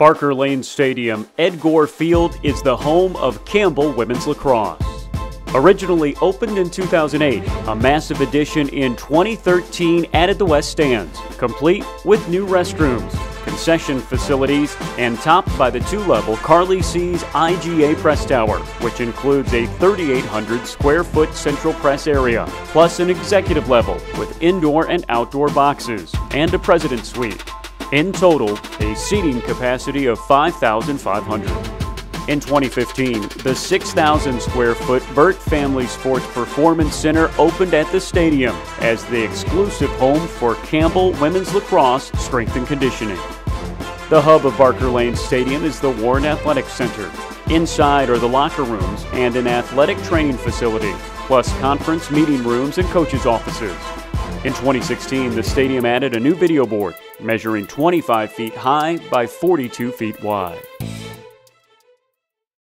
Barker Lane Stadium, Ed Gore Field is the home of Campbell Women's Lacrosse. Originally opened in 2008, a massive addition in 2013 added the West Stands, complete with new restrooms, concession facilities, and topped by the two level Carlie C's IGA Press Tower, which includes a 3,800 square foot central press area, plus an executive level with indoor and outdoor boxes, and a President's Suite. In total, a seating capacity of 5,500. In 2015, the 6,000 square foot Burt Family Sports Performance Center opened at the stadium as the exclusive home for Campbell Women's Lacrosse Strength and Conditioning. The hub of Barker Lane Stadium is the Warren Athletic Center. Inside are the locker rooms and an athletic training facility, plus conference meeting rooms and coaches' offices. In 2016, the stadium added a new video board measuring 25 feet high by 42 feet wide.